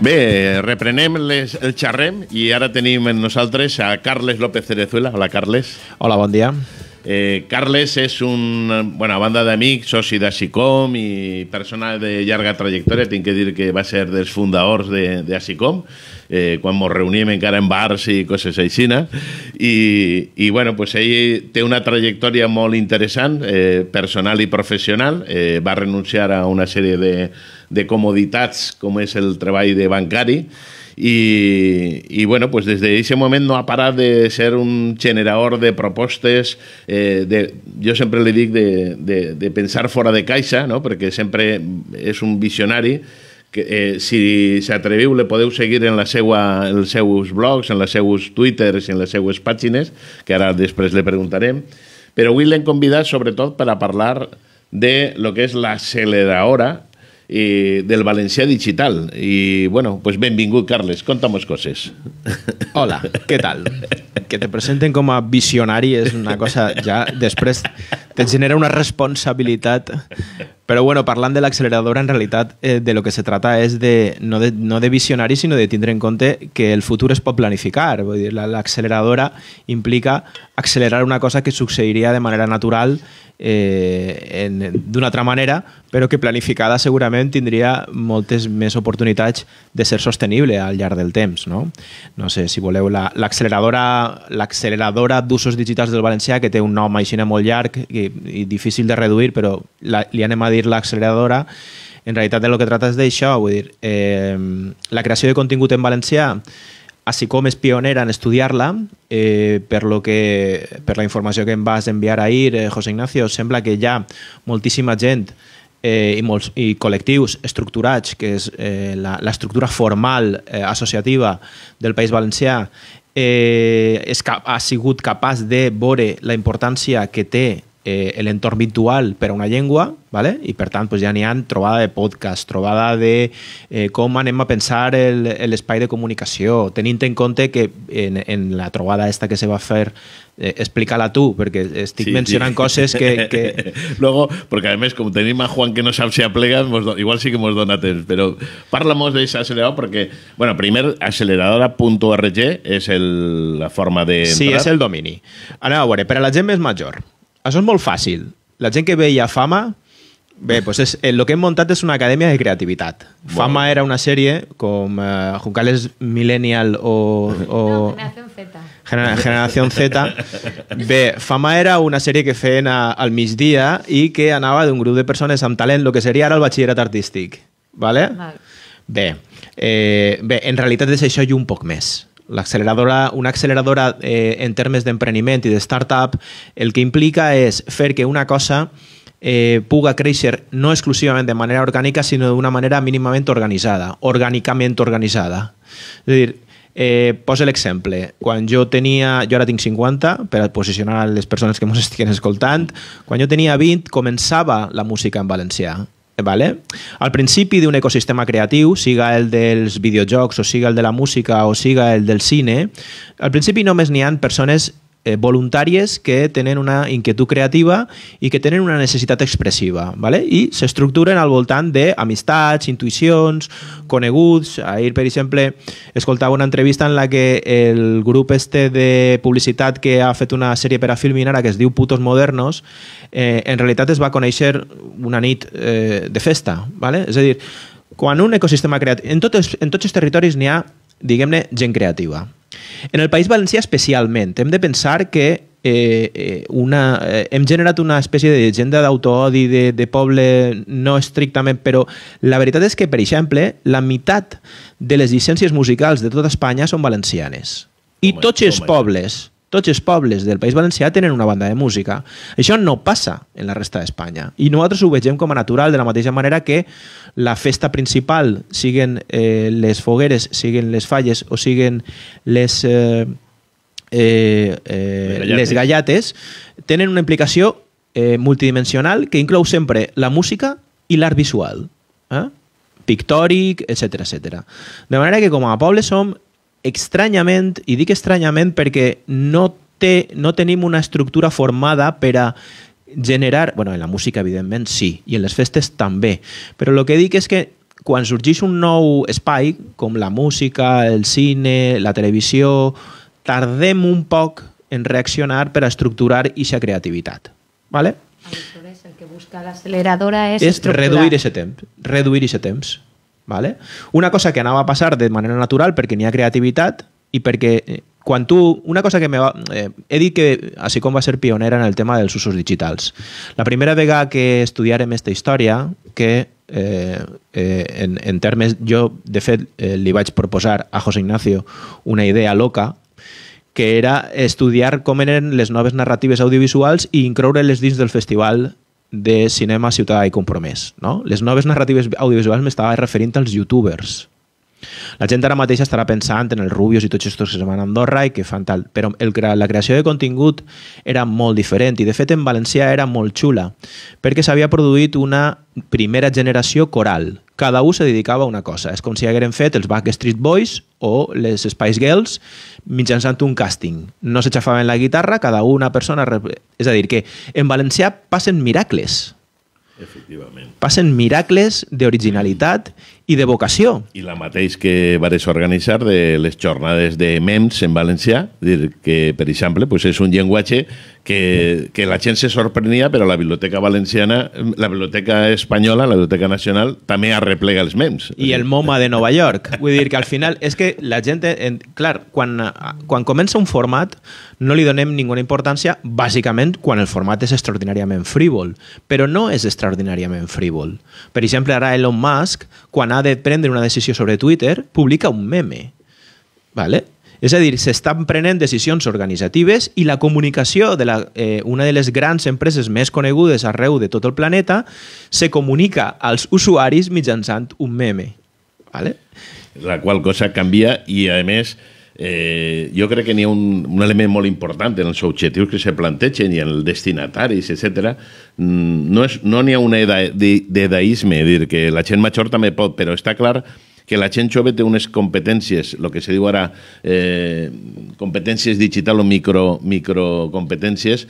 Bé, reprenem les, el xerrem i ara tenim en nosaltres a Carles López Cerezuela. Hola, Carles. Hola, bon dia. Eh, Carles és un, bueno, banda d'amics, soci de SICOM i persona de llarga trajectòria. Tinc que dir que va ser dels fundadors de, de SICOM, eh, quan ens reuníem encara en bars i coses així. I, i bueno, pues ell té una trajectòria molt interessant, eh, personal i professional. Eh, va renunciar a una sèrie de, de comoditats com és el treball de bancari i, i bueno, pues des d'aquest moment no ha parat de ser un generador de propostes, eh, de, jo sempre li dic de, de, de pensar fora de caixa, no? perquè sempre és un visionari, que eh, si s'atreviu le podeu seguir en la seua, en els seus blogs, en les seus twitters en les seues pàgines, que ara després le preguntarem, però avui l'hem convidat sobretot per a parlar de lo que és l'acceleradora y del Valencia Digital. Y bueno, pues benvingut, Carles, contamos coses. Hola, què tal? Que te presenten com a visionari és una cosa ja després te genera una responsabilitat. Però bueno, parlant de l'acceleradora, en realitat eh, de lo que se trata és de no, de no de visionari, sinó de tindre en compte que el futur es pot planificar. Vull dir, l'acceleradora implica accelerar una cosa que succeiria de manera natural eh, d'una altra manera, però que planificada segurament tindria moltes més oportunitats de ser sostenible al llarg del temps. No, no sé si voleu l'acceleradora la, l'acceleradora d'usos digitals del valencià, que té un nom així molt llarg i, i difícil de reduir, però la, li anem a dir l'acceleradora, en realitat el que trata és d'això, vull dir, eh, la creació de contingut en valencià així com és pionera en estudiar-la, eh, per, lo que, per la informació que em vas enviar ahir, eh, José Ignacio, sembla que hi ha moltíssima gent eh, i, molts, i col·lectius estructurats, que és eh, l'estructura formal eh, associativa del País Valencià, eh, és, ha sigut capaç de veure la importància que té eh, l'entorn virtual per a una llengua, vale? i per tant pues, ja n'hi ha trobada de podcast, trobada de eh, com anem a pensar l'espai de comunicació, tenint en compte que en, en la trobada esta que se va fer eh, explica-la tu, perquè estic sí, mencionant sí. coses que, que... Luego, porque además como tenim a Juan que no sap si aplega, do... igual sí que nos dona temps, però parlamos de ese acelerador porque, bueno, primer aceleradora.org és el, la forma de. Sí, és el domini. Anem a veure, per a la gent més major, això és molt fàcil. La gent que veia Fama, bé, pues és, el que hem muntat és una acadèmia de creativitat. Bueno. Fama era una sèrie com uh, Juncales Millennial o... o... No, Generación Z. Gener Generación Z. Bé, Fama era una sèrie que feien a, al migdia i que anava d'un grup de persones amb talent, el que seria ara el batxillerat artístic. Vale? Val. Bé, eh, bé, en realitat és això i un poc més L'acceleradora, una acceleradora eh, en termes d'empreniment i de startup, el que implica és fer que una cosa eh, puga créixer no exclusivament de manera orgànica, sinó d'una manera mínimament organitzada, orgànicament organitzada. És a dir, eh, posa l'exemple. Quan jo tenia... Jo ara tinc 50, per posicionar les persones que ens estiguen escoltant. Quan jo tenia 20, començava la música en valencià. Vale? Al principi d'un ecosistema creatiu, siga el dels videojocs o siga el de la música o siga el del cine, al principi només n'hi ha persones eh, voluntàries que tenen una inquietud creativa i que tenen una necessitat expressiva, ¿vale? i s'estructuren al voltant d'amistats, intuïcions, coneguts. Ahir, per exemple, escoltava una entrevista en la que el grup este de publicitat que ha fet una sèrie per a Filminara que es diu Putos Modernos, eh, en realitat es va conèixer una nit eh, de festa. ¿vale? És a dir, quan un ecosistema creatiu... En, tots, en tots els territoris n'hi ha, diguem-ne, gent creativa en el País Valencià especialment, hem de pensar que eh, eh, una, eh, hem generat una espècie de llegenda d'autoodi de, de poble no estrictament, però la veritat és que, per exemple, la meitat de les llicències musicals de tota Espanya són valencianes. I home, tots els home. pobles tots els pobles del País Valencià tenen una banda de música. Això no passa en la resta d'Espanya. I nosaltres ho vegem com a natural, de la mateixa manera que la festa principal, siguen eh, les fogueres, siguen les falles o siguen les, eh, eh, eh, les gallates, tenen una implicació eh, multidimensional que inclou sempre la música i l'art visual. Eh? pictòric, etc etc. De manera que com a poble som estranyament, i dic estranyament perquè no, té, no tenim una estructura formada per a generar... bueno, en la música, evidentment, sí, i en les festes també. Però el que dic és que quan sorgeix un nou espai, com la música, el cine, la televisió, tardem un poc en reaccionar per a estructurar aquesta creativitat. ¿vale? Aleshores, el que busca l'aceleradora és, és reduir aquest temps. Reduir aquest temps. ¿Vale? Una cosa que anava a passar de manera natural perquè n'hi ha creativitat i perquè eh, quan tu... Una cosa que me va... Eh, he dit que així com va ser pionera en el tema dels usos digitals. La primera vegada que estudiarem aquesta història, que eh, eh, en, en termes... Jo, de fet, eh, li vaig proposar a José Ignacio una idea loca, que era estudiar com eren les noves narratives audiovisuals i incloure-les dins del festival de cinema Ciutadà i Compromès. No? Les noves narratives audiovisuals m'estava referint als youtubers, la gent ara mateix estarà pensant en els Rubios i tots aquests que se van a Andorra i que fan tal, però el, la creació de contingut era molt diferent i de fet en valencià era molt xula perquè s'havia produït una primera generació coral. Cada un se dedicava a una cosa. És com si hagueren fet els Backstreet Boys o les Spice Girls mitjançant un càsting. No s'aixafaven la guitarra, cada una persona... És a dir, que en valencià passen miracles. Efectivament. Passen miracles d'originalitat i de vocació. I la mateix que vares organitzar de les jornades de MEMS en valencià, dir que, per exemple, pues és un llenguatge que, que la gent se sorprenia, però la Biblioteca Valenciana, la Biblioteca Espanyola, la Biblioteca Nacional, també arreplega els MEMS. I el MoMA de Nova York. Vull dir que al final és que la gent... En, clar, quan, quan comença un format no li donem ninguna importància, bàsicament quan el format és extraordinàriament frívol, però no és extraordinàriament frívol. Per exemple, ara Elon Musk, quan ha de prendre una decisió sobre Twitter, publica un meme. ¿vale? És a dir, s'estan prenent decisions organitzatives i la comunicació de la, eh, una de les grans empreses més conegudes arreu de tot el planeta se comunica als usuaris mitjançant un meme. ¿vale? La qual cosa canvia i, a més, eh, jo crec que n'hi ha un, un element molt important en els objectius que se plantegen i en els destinataris, etc. Mm, no n'hi no ha un edaisme, dir que la gent major també pot, però està clar que la gent jove té unes competències, el que se diu ara eh, competències digital o micro, microcompetències,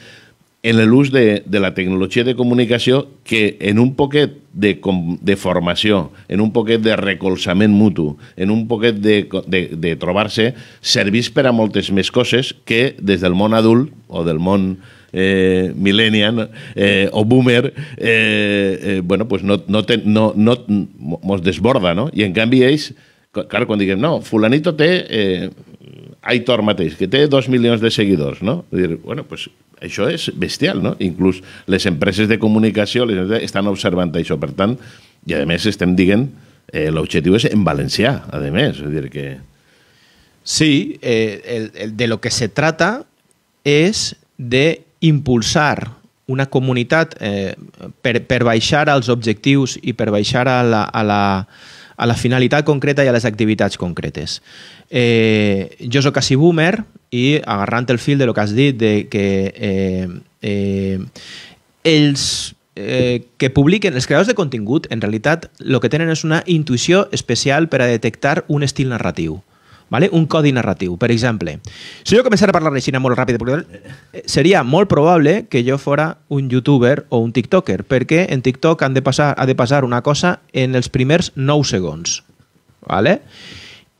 en l'ús de, de la tecnologia de comunicació que en un poquet de, de formació, en un poquet de recolzament mutu, en un poquet de, de, de trobar-se, serveix per a moltes més coses que des del món adult o del món eh, millennial eh, o boomer eh, eh, bueno, pues no, no, te, no, no mos desborda, no? I en canvi ells, clar, quan diguem, no, fulanito té eh, Aitor mateix, que té dos milions de seguidors, no? Dir, bueno, pues això és bestial, no? Inclús les empreses de comunicació les estan observant això. Per tant, i a més estem dient, eh, l'objectiu és en valencià, a més. És dir, que... Sí, eh, el, el, de lo que se trata és de impulsar una comunitat eh, per, per baixar als objectius i per baixar a la, a, la, a la finalitat concreta i a les activitats concretes. Eh, jo sóc quasi boomer i agarrant el fil de lo que has dit de que eh, eh, els eh, que publiquen, els creadors de contingut, en realitat, el que tenen és una intuïció especial per a detectar un estil narratiu. ¿Vale? un codi narratiu. Per exemple, si jo començara a parlar de Xina molt ràpid, eh, seria molt probable que jo fora un youtuber o un tiktoker, perquè en TikTok han de passar, ha de passar una cosa en els primers 9 segons. ¿vale?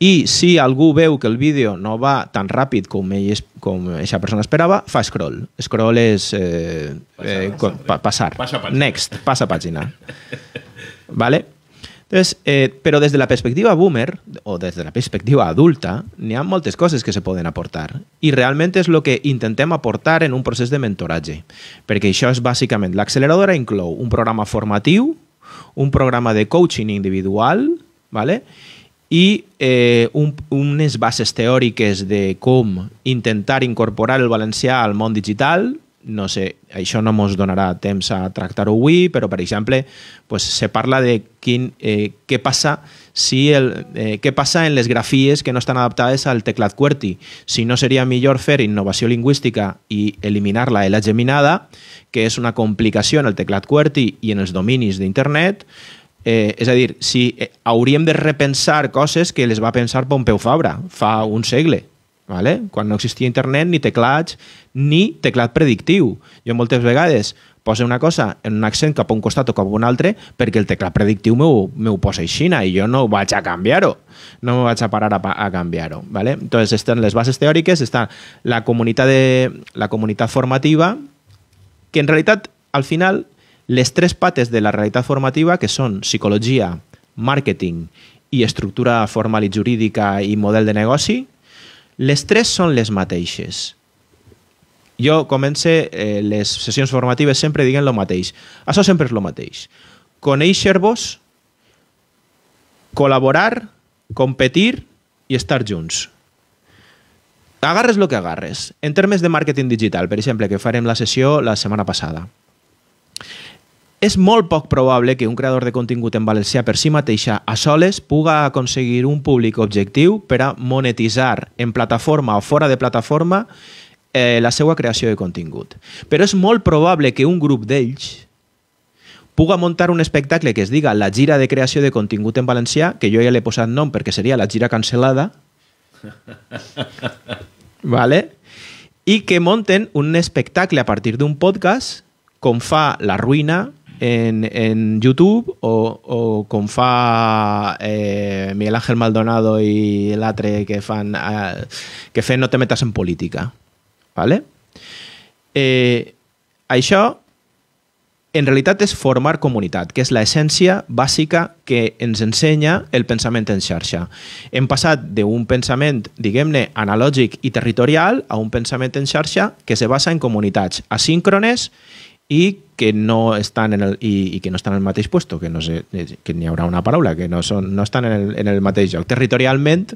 I si algú veu que el vídeo no va tan ràpid com ell com aquesta persona esperava, fa scroll. Scroll és eh, eh, passar, passar. Passa pàgina. Next, passa pàgina. vale? Entonces, eh, però des de la perspectiva boomer, o des de la perspectiva adulta, n'hi ha moltes coses que se poden aportar. I realment és el que intentem aportar en un procés de mentoratge. Perquè això és bàsicament... L'acceleradora inclou un programa formatiu, un programa de coaching individual, ¿vale? i eh, un, unes bases teòriques de com intentar incorporar el valencià al món digital. No sé, això no ens donarà temps a tractar-ho avui, però, per exemple, pues, se parla de quin, eh, què passa si el, eh, què passa en les grafies que no estan adaptades al teclat QWERTY. Si no seria millor fer innovació lingüística i eliminar la L geminada, que és una complicació en el teclat QWERTY i en els dominis d'internet, Eh, és a dir, si eh, hauríem de repensar coses que les va pensar Pompeu Fabra fa un segle. Vale? Quan no existia internet, ni teclats, ni teclat predictiu. Jo moltes vegades poso una cosa en un accent cap a un costat o cap a un altre perquè el teclat predictiu m'ho posa aixina i jo no vaig a canviar-ho. No me vaig a parar a, a canviar-ho. ¿vale? Entonces, estan les bases teòriques, està la comunitat, de, la comunitat formativa, que en realitat, al final, les tres pates de la realitat formativa, que són psicologia, màrqueting i estructura formal i jurídica i model de negoci, les tres són les mateixes. Jo comence eh, les sessions formatives sempre dient el mateix. Això sempre és el mateix. Conèixer-vos, col·laborar, competir i estar junts. Agarres el que agarres. En termes de màrqueting digital, per exemple, que farem la sessió la setmana passada, és molt poc probable que un creador de contingut en valencià per si mateixa a soles puga aconseguir un públic objectiu per a monetitzar en plataforma o fora de plataforma eh, la seva creació de contingut. Però és molt probable que un grup d'ells puga muntar un espectacle que es diga la gira de creació de contingut en valencià, que jo ja l'he posat nom perquè seria la gira cancel·lada, vale? i que monten un espectacle a partir d'un podcast com fa La Ruïna, en, en YouTube o, o com fa eh, Miguel Ángel Maldonado i l'altre que fan eh, quefen No te metes en política. ¿vale? Eh, això en realitat és formar comunitat, que és l'essència bàsica que ens ensenya el pensament en xarxa. Hem passat d'un pensament, diguem-ne, analògic i territorial a un pensament en xarxa que se basa en comunitats asíncrones i que no estan en el, i, i que no estan en el mateix puesto, que no sé, que n'hi haurà una paraula, que no, són, no estan en el, en el mateix lloc, territorialment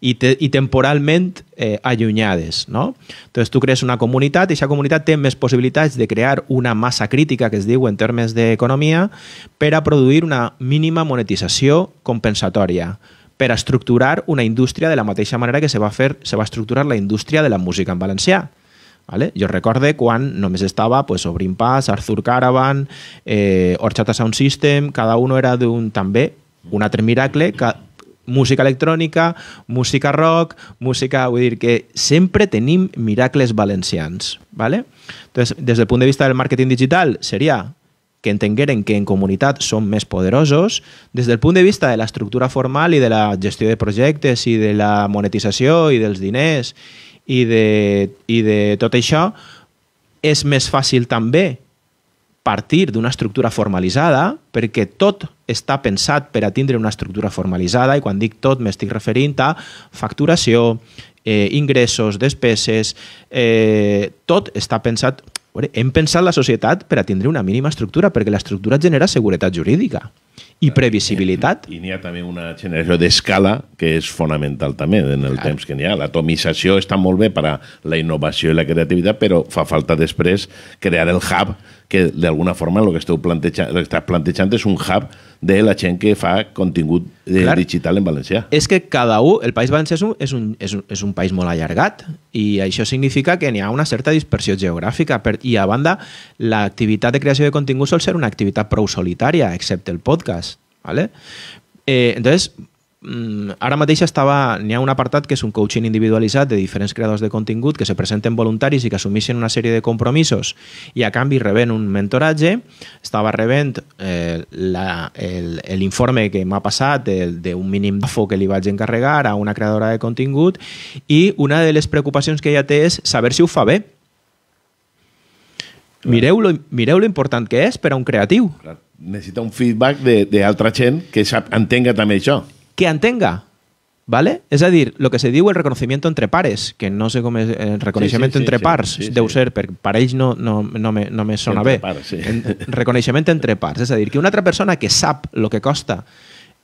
i, te, i temporalment eh, allunyades. No? Entonces tu crees una comunitat i aquesta comunitat té més possibilitats de crear una massa crítica, que es diu en termes d'economia, per a produir una mínima monetització compensatòria per a estructurar una indústria de la mateixa manera que se va fer se va estructurar la indústria de la música en valencià Vale? Jo recorde quan només estava pues, Obrim Pas, Arthur Caravan, eh, Orchata Sound System, cada un era d'un també un altre miracle, que, música electrònica, música rock, música... Vull dir que sempre tenim miracles valencians. ¿vale? Entonces, des del punt de vista del màrqueting digital, seria que entengueren que en comunitat som més poderosos, des del punt de vista de l'estructura formal i de la gestió de projectes i de la monetització i dels diners i de, i de tot això, és més fàcil també partir d'una estructura formalitzada perquè tot està pensat per a tindre una estructura formalitzada i quan dic tot m'estic referint a facturació, eh, ingressos, despeses, eh, tot està pensat... Hem pensat la societat per a tindre una mínima estructura perquè l'estructura genera seguretat jurídica i previsibilitat. I n'hi ha també una generació d'escala que és fonamental també en el Clar. temps que n'hi ha. L'atomització està molt bé per a la innovació i la creativitat, però fa falta després crear el hub que d'alguna forma el que esteu plantejant, el que estàs plantejant és un hub de la gent que fa contingut eh, digital en valencià. És que cada un, el País Valencià és un, és un, és un, és un país molt allargat i això significa que n'hi ha una certa dispersió geogràfica per, i a banda l'activitat de creació de contingut sol ser una activitat prou solitària, excepte el podcast. ¿vale? Eh, entonces, ara mateix estava, n'hi ha un apartat que és un coaching individualitzat de diferents creadors de contingut que se presenten voluntaris i que assumeixen una sèrie de compromisos i a canvi reben un mentoratge. Estava rebent eh, l'informe que m'ha passat d'un mínim d'afo que li vaig encarregar a una creadora de contingut i una de les preocupacions que ella té és saber si ho fa bé. Mireu lo, mireu lo important que és per a un creatiu. Clar. Necessita un feedback d'altra gent que sap, entenga també això que entenga. ¿Vale? És a dir, el que se diu el reconeixement entre pares, que no sé com és el reconeixement sí, sí, sí, entre sí, parts, sí, sí, deu ser, per parells no, no, no, me, no me sona entre bé. Pares, sí. en, reconeixement entre parts, és a dir, que una altra persona que sap el que costa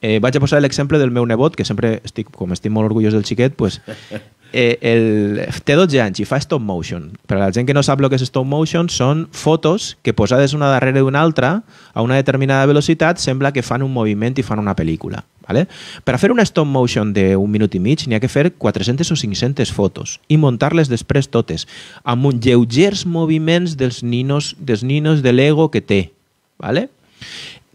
Eh, vaig a posar l'exemple del meu nebot, que sempre estic, com estic molt orgullós del xiquet, pues, eh, el, té 12 anys i fa stop motion. Per a la gent que no sap el que és stop motion, són fotos que posades una darrere d'una altra a una determinada velocitat sembla que fan un moviment i fan una pel·lícula. ¿Vale? Per a fer una stop motion d'un minut i mig n'hi ha que fer 400 o 500 fotos i muntar-les després totes amb uns lleugers moviments dels ninos, dels ninos de l'ego que té. ¿vale?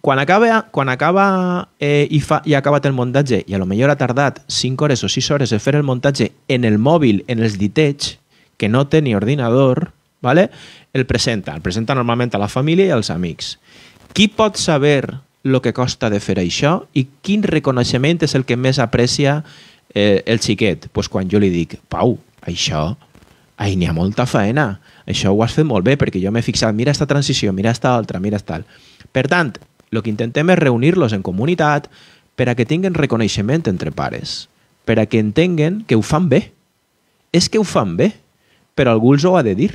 quan acaba, quan acaba eh, i, fa, i ha acabat el muntatge i a lo millor ha tardat 5 hores o 6 hores de fer el muntatge en el mòbil, en els ditets, que no té ni ordinador, ¿vale? el presenta. El presenta normalment a la família i als amics. Qui pot saber el que costa de fer això i quin reconeixement és el que més aprecia eh, el xiquet? Pues quan jo li dic, Pau, això, ai, n'hi ha molta feina, això ho has fet molt bé perquè jo m'he fixat, mira esta transició, mira esta altra, mira esta. Per tant, el que intentem és reunir-los en comunitat per a que tinguen reconeixement entre pares, per a que entenguen que ho fan bé. És que ho fan bé, però algú els ho ha de dir.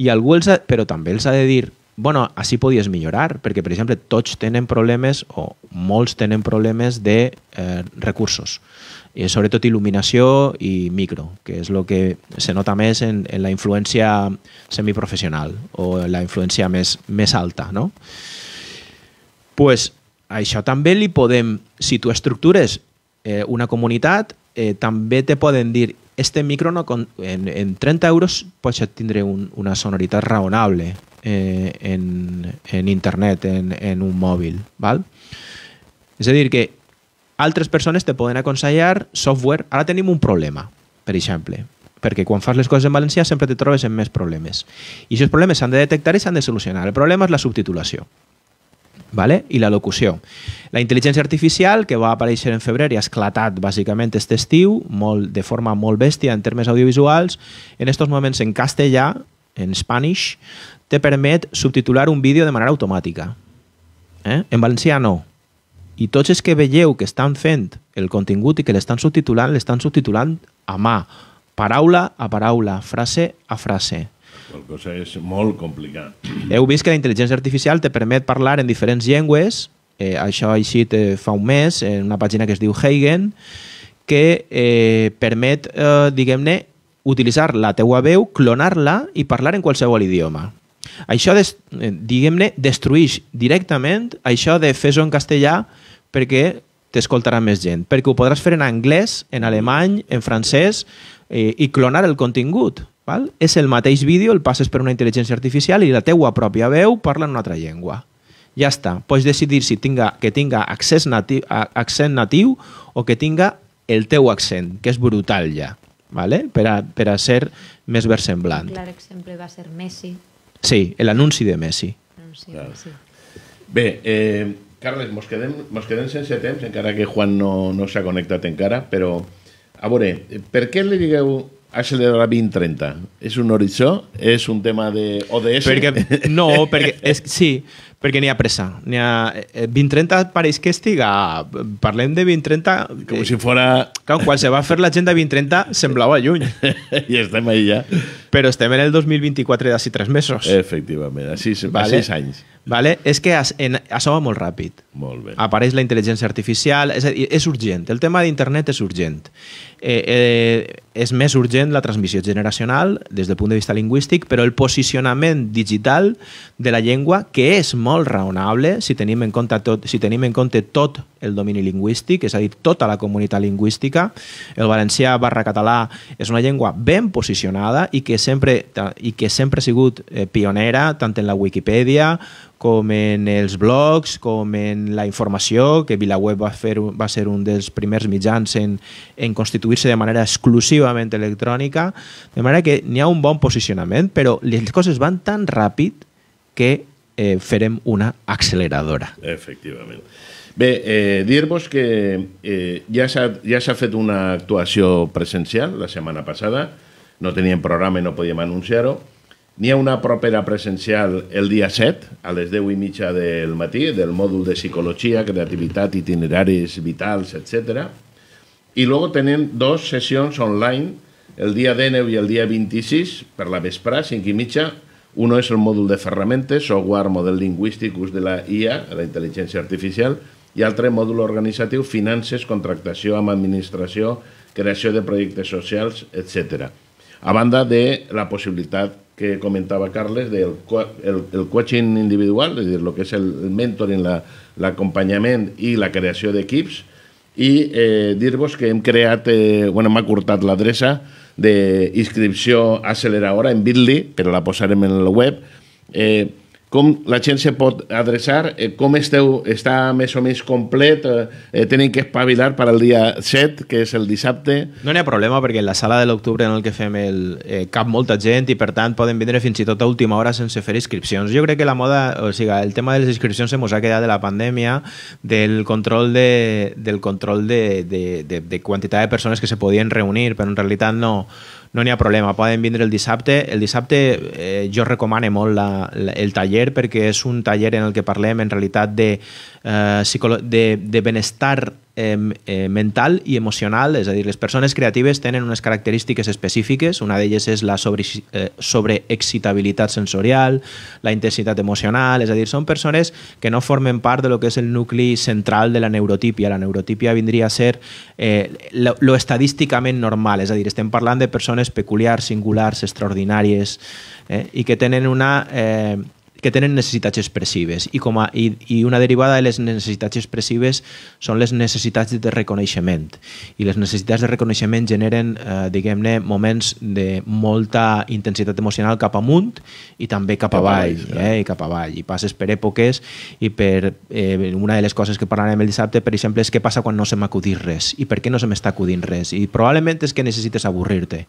I algú els ha, però també els ha de dir bueno, així podies millorar, perquè, per exemple, tots tenen problemes, o molts tenen problemes de eh, recursos, i sobretot il·luminació i micro, que és el que se nota més en, en la influència semiprofessional o la influència més, més alta, no? pues, això també li podem, si tu estructures eh, una comunitat, eh, també te poden dir este micro no, en, en 30 euros pots tindre un, una sonoritat raonable eh, en, en internet, en, en un mòbil. Val? És a dir, que altres persones te poden aconsellar software. Ara tenim un problema, per exemple, perquè quan fas les coses en valencià sempre te trobes amb més problemes. I aquests problemes s'han de detectar i s'han de solucionar. El problema és la subtitulació vale? i la locució. La intel·ligència artificial, que va aparèixer en febrer i ha esclatat bàsicament aquest estiu, molt, de forma molt bèstia en termes audiovisuals, en aquests moments en castellà, en Spanish, te permet subtitular un vídeo de manera automàtica. Eh? En valencià no. I tots els que veieu que estan fent el contingut i que l'estan subtitulant, l'estan subtitulant a mà, paraula a paraula, frase a frase. La cosa és molt complicada. Heu vist que la intel·ligència artificial te permet parlar en diferents llengües, eh, això ha eixit eh, fa un mes en una pàgina que es diu Heigen, que eh, permet, eh, diguem-ne, utilitzar la teua veu, clonar-la i parlar en qualsevol idioma. Això, des, eh, diguem-ne, destrueix directament això de fer-ho en castellà perquè t'escoltarà més gent, perquè ho podràs fer en anglès, en alemany, en francès eh, i clonar el contingut. Val? És el mateix vídeo, el passes per una intel·ligència artificial i la teua pròpia veu parla en una altra llengua. Ja està. Pots decidir si tinga, que tinga accés natiu, accent natiu o que tinga el teu accent, que és brutal ja, vale? per, a, per a ser més versemblant. Un clar exemple va ser Messi. Sí, l'anunci de Messi. Anunci de Messi. Bé, eh, Carles, mos quedem, mos quedem sense temps, encara que Juan no, no s'ha connectat encara, però a veure, per què li digueu accelerar 2030? És un horitzó? És un tema de ODS? Perquè, no, perquè és, sí, perquè n'hi ha pressa. N'hi ha, 2030 eh, pareix que estiga... Parlem de 2030... Com si fora... Clar, quan se va fer l'agenda 2030 semblava lluny. I estem ahí ja. Però estem en el 2024 d'ací tres mesos. Efectivament, a sis, vale. a sis anys. Vale? És que as, en, això va molt ràpid. Molt bé. Apareix la intel·ligència artificial, és, és urgent. El tema d'internet és urgent. Eh, eh, és més urgent la transmissió generacional des del punt de vista lingüístic, però el posicionament digital de la llengua, que és molt raonable si tenim en compte tot, si tenim en compte tot el domini lingüístic, és a dir, tota la comunitat lingüística. El valencià barra català és una llengua ben posicionada i que sempre, i que sempre ha sigut eh, pionera tant en la Wikipedia com en els blogs, com en la informació, que VilaWeb va, fer, va ser un dels primers mitjans en, en constituir-se de manera exclusivament electrònica, de manera que n'hi ha un bon posicionament, però les coses van tan ràpid que eh, farem una acceleradora. Efectivament. Bé, eh, dir-vos que eh, ja s'ha ja fet una actuació presencial la setmana passada, no teníem programa i no podíem anunciar-ho, N'hi ha una propera presencial el dia 7, a les 10 i mitja del matí, del mòdul de psicologia, creativitat, itineraris vitals, etc. I luego tenen dos sessions online, el dia 19 i el dia 26, per la vesprà, 5 i mitja. Uno és el mòdul de ferramentes, software, model lingüístic, ús de la IA, la intel·ligència artificial, i altre mòdul organitzatiu, finances, contractació amb administració, creació de projectes socials, etc. A banda de la possibilitat que comentava Carles del el, el coaching individual, és a dir, que és el mentoring, l'acompanyament la, i la creació d'equips, i eh, dir-vos que hem creat, eh, bueno, m'ha cortat l'adreça d'inscripció acceleradora en Bitly, però la posarem en el web. Eh, com la gent se pot adreçar, eh, com esteu, està més o menys complet, eh, eh, tenen que espavilar per al dia 7, que és el dissabte. No n'hi ha problema perquè en la sala de l'octubre en el que fem el, eh, cap molta gent i per tant poden vindre fins i tot a última hora sense fer inscripcions. Jo crec que la moda, o sigui, el tema de les inscripcions se mos ha quedat de la pandèmia, del control de, del control de, de, de, de quantitat de persones que se podien reunir, però en realitat no, no n'hi ha problema, poden vindre el dissabte. El dissabte eh, jo recomano molt la, la, el taller perquè és un taller en el que parlem en realitat de, eh, de, de benestar eh, eh, mental i emocional, és a dir, les persones creatives tenen unes característiques específiques, una d'elles és la sobre, eh, sobreexcitabilitat sensorial, la intensitat emocional, és a dir, són persones que no formen part de lo que és el nucli central de la neurotípia. La neurotípia vindria a ser eh, lo, lo estadísticament normal, és a dir, estem parlant de persones peculiars, singulars, extraordinàries, eh, i que tenen una... Eh, que tenen necessitats expressives. I, com a, i, i una derivada de les necessitats expressives són les necessitats de reconeixement. I les necessitats de reconeixement generen eh, diguem-ne moments de molta intensitat emocional cap amunt i també cap, cap avall, avall eh? i cap avall. I passes per èpoques i per eh, una de les coses que parlarem el dissabte per exemple és què passa quan no se m'acudís res i per què no se m'està acudint res. I probablement és que necessites avorrir-te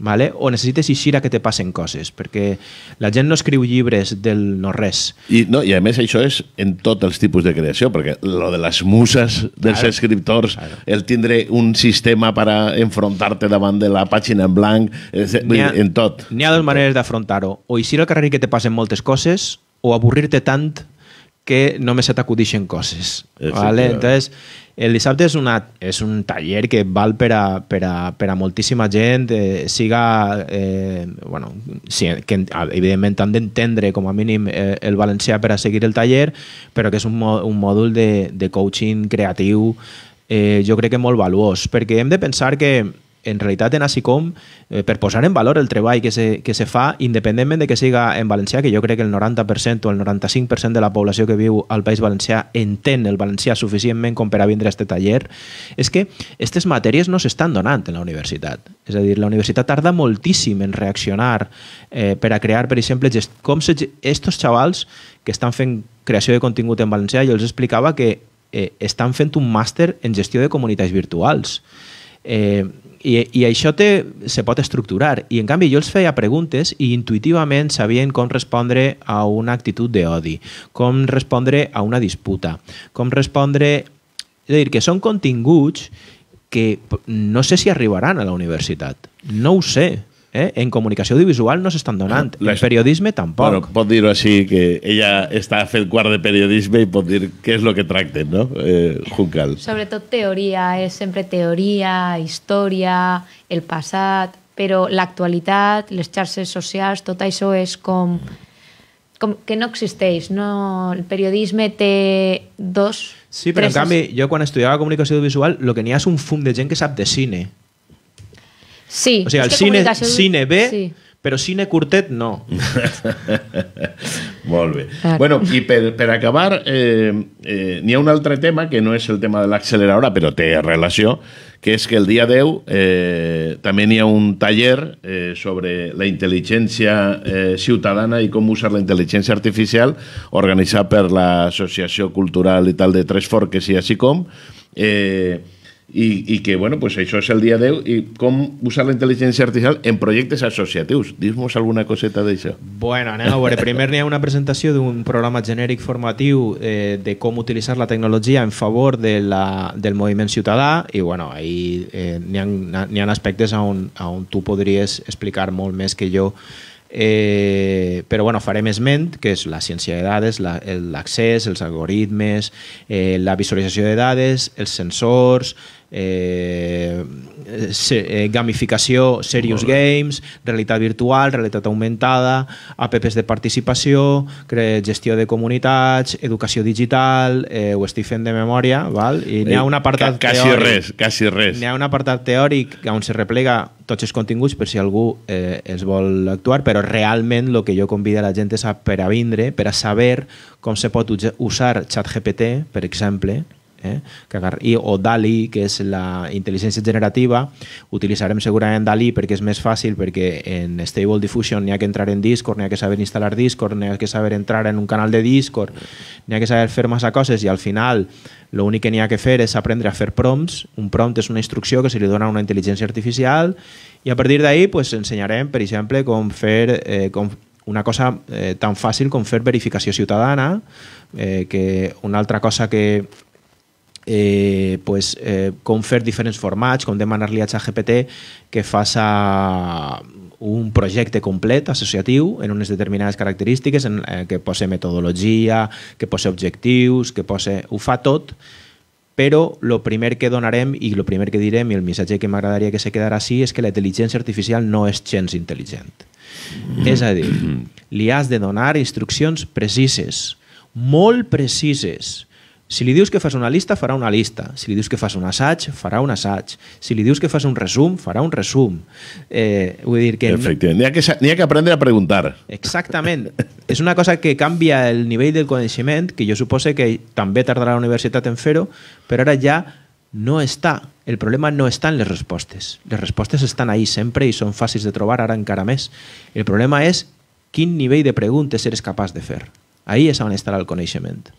vale? o necessites eixir a que te passen coses, perquè la gent no escriu llibres del no-res. I, no, I a més això és en tots els tipus de creació, perquè lo de les muses dels claro, escriptors, claro. el tindre un sistema per enfrontar-te davant de la pàgina en blanc, és, ha, en tot. N'hi ha dues maneres d'afrontar-ho. O eixir al carrer i que te passen moltes coses, o avorrir-te tant que només se t'acudixen coses. Vale? Entonces, el dissabte és, una, és un taller que val per a, per a, per a moltíssima gent, eh, siga, eh, bueno, sí, que evidentment han d'entendre com a mínim eh, el valencià per a seguir el taller, però que és un, un mòdul de, de coaching creatiu eh, jo crec que molt valuós, perquè hem de pensar que en realitat en ASICOM, eh, per posar en valor el treball que se, que se fa, independentment de que siga en valencià, que jo crec que el 90% o el 95% de la població que viu al País Valencià entén el valencià suficientment com per a vindre a aquest taller, és que aquestes matèries no s'estan donant en la universitat. És a dir, la universitat tarda moltíssim en reaccionar eh, per a crear, per exemple, com se... estos xavals que estan fent creació de contingut en valencià, jo els explicava que eh, estan fent un màster en gestió de comunitats virtuals. Eh, i, i això té, se pot estructurar. I en canvi jo els feia preguntes i intuïtivament sabien com respondre a una actitud d'odi, com respondre a una disputa, com respondre... És a dir, que són continguts que no sé si arribaran a la universitat. No ho sé. Eh? En comunicació audiovisual no s'estan donant. En periodisme tampoc. Bueno, pot dir-ho així, que ella està fent quart de periodisme i pot dir què és el que tracten, no? Eh, Juncal. Sobretot teoria, és sempre teoria, història, el passat, però l'actualitat, les xarxes socials, tot això és com, com que no existeix. No? El periodisme té dos... Sí, però en canvi, jo quan estudiava comunicació audiovisual, el que n'hi ha és un fum de gent que sap de cine Sí. O sigui, el cine, comunicació... cine bé, sí. però cine curtet no. Molt bé. Clar. Bueno, i per, per acabar, eh, eh, n'hi ha un altre tema que no és el tema de l'acceleradora, però té relació, que és que el dia 10 eh, també n'hi ha un taller eh, sobre la intel·ligència eh, ciutadana i com usar la intel·ligència artificial organitzat per l'Associació Cultural i tal de Tres Forques i així com. Eh, i, i que, bueno, pues això és el dia 10 i com usar la intel·ligència artificial en projectes associatius. Dis-nos alguna coseta d'això. Bueno, anem a veure. Primer n'hi ha una presentació d'un programa genèric formatiu eh, de com utilitzar la tecnologia en favor de la, del moviment ciutadà i, bueno, ahí eh, n'hi ha, ha aspectes on, on tu podries explicar molt més que jo Eh, però bueno, farem esment, que és la ciència de dades, l'accés, els algoritmes, eh, la visualització de dades, els sensors, eh, eh, gamificació, serious games, realitat virtual, realitat augmentada, apps de participació, gestió de comunitats, educació digital, eh, ho estic fent de memòria, val? i n'hi ha un apartat quasi teòric. res, quasi res. N'hi ha un apartat teòric on se replega tots els continguts per si algú eh, els vol actuar, però realment el que jo convido a la gent és a, per a vindre, per a saber com se pot usar ChatGPT, per exemple, Eh? Que. I, o DALI, que és la intel·ligència generativa, utilitzarem segurament DALI perquè és més fàcil, perquè en Stable Diffusion n'hi ha que entrar en Discord, n'hi ha que saber instal·lar Discord, n'hi ha que saber entrar en un canal de Discord, n'hi ha que saber fer massa coses i al final l'únic que n'hi ha que fer és aprendre a fer prompts. Un prompt és una instrucció que se li dona a una intel·ligència artificial i a partir d'ahí pues, ensenyarem, per exemple, com fer eh, com una cosa eh, tan fàcil com fer verificació ciutadana, eh, que una altra cosa que eh, pues, eh, com fer diferents formats, com demanar-li a ChatGPT que faça un projecte complet associatiu en unes determinades característiques, en, eh, que posa metodologia, que posa objectius, que posa... Ho fa tot, però el primer que donarem i el primer que direm i el missatge que m'agradaria que se quedara així és que la intel·ligència artificial no és gens intel·ligent. Mm -hmm. És a dir, li has de donar instruccions precises, molt precises, si li dius que fas una llista, farà una llista. Si li dius que fas un assaig, farà un assaig. Si li dius que fas un resum, farà un resum. Eh, vull dir que... Efectivament. N'hi ha, que, ha que aprendre a preguntar. Exactament. és una cosa que canvia el nivell del coneixement, que jo suposo que també tardarà la universitat en fer-ho, però ara ja no està. El problema no està en les respostes. Les respostes estan ahí sempre i són fàcils de trobar, ara encara més. El problema és quin nivell de preguntes eres capaç de fer. Ahí és on estarà el coneixement.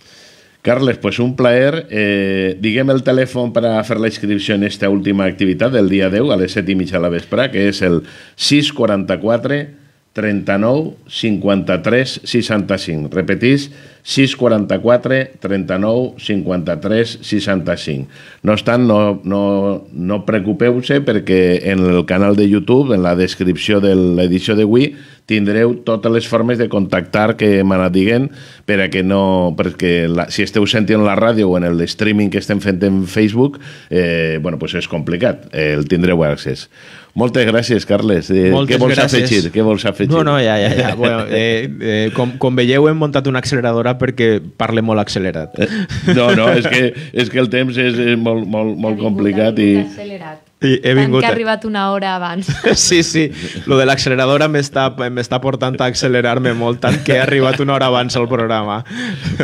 Carles, pues un plaer. Eh, diguem el telèfon per a fer la inscripció en esta última activitat del dia 10 a les 7 i mitja de la vespre, que és el 644 39 53 65. Repetís, 644 39 53 65. No obstant, no, no, no preocupeu-se perquè en el canal de YouTube, en la descripció de l'edició d'avui, tindreu totes les formes de contactar que m'han diguen per a que no... perquè la, si esteu sentint la ràdio o en el streaming que estem fent en Facebook, eh, bueno, pues és complicat, eh, el tindreu accés. Moltes gràcies, Carles. Eh, Moltes què vols gràcies. afegir? Què vols afegir? No, no, ja, ja, ja. Bueno, eh, eh, com, com veieu, hem muntat una acceleradora perquè parle molt accelerat. Eh, no, no, és que, és que el temps és, és molt, molt, molt complicat i... Accelerat. I he Tant vingut... que ha arribat una hora abans. Sí, sí, lo de l'acceleradora m'està portant a accelerar-me molt, tant que he arribat una hora abans al programa.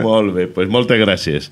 Molt bé, doncs moltes gràcies.